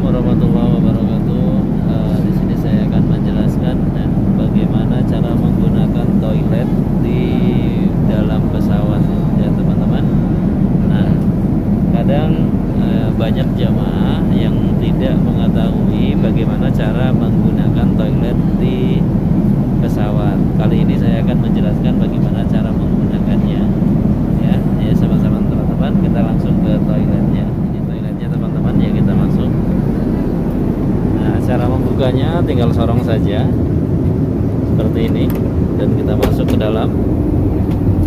warahmatullahi wabarakatuh. Eh, di sini saya akan menjelaskan bagaimana cara menggunakan toilet di dalam pesawat ya teman-teman. Nah, kadang eh, banyak jamaah yang tidak mengetahui bagaimana cara menggunakan toilet di pesawat. Kali ini saya akan menjelaskan bagaimana cara menggunakannya. Ya, ya sama-sama teman-teman kita langsung ke toiletnya. Ini toiletnya teman-teman ya kita masuk. Nah, cara membukanya tinggal sorong saja seperti ini dan kita masuk ke dalam.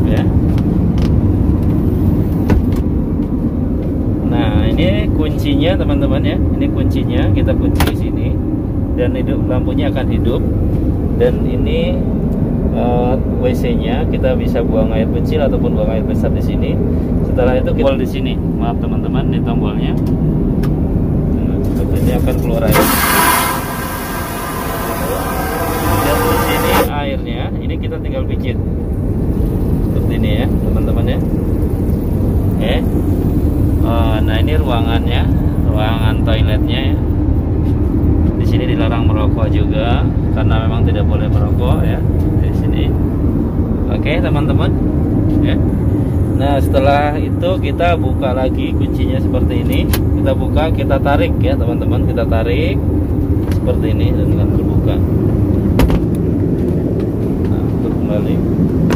Ya. Nah, ini kuncinya teman-teman ya. Ini kuncinya kita kunci di sini dan hidup lampunya akan hidup dan ini uh, WC-nya kita bisa buang air kecil ataupun buang air besar di sini. Setelah itu kita di sini. Maaf teman-teman, ini tombolnya. Nah, ini akan keluar air. Tinggal pijit. Seperti ini ya, teman-teman ya. Oke. Uh, nah, ini ruangannya, ruangan toiletnya ya. Di sini dilarang merokok juga karena memang tidak boleh merokok ya di sini. Oke teman-teman. Ya. Nah setelah itu kita buka lagi kuncinya seperti ini. Kita buka kita tarik ya teman-teman. Kita tarik seperti ini dan terbuka untuk kembali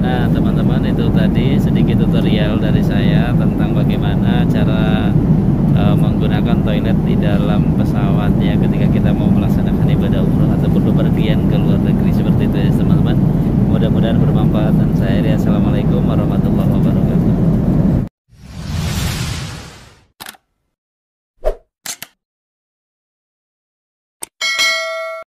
Nah, teman-teman itu tadi sedikit tutorial dari saya tentang bagaimana cara e, menggunakan toilet di dalam pesawat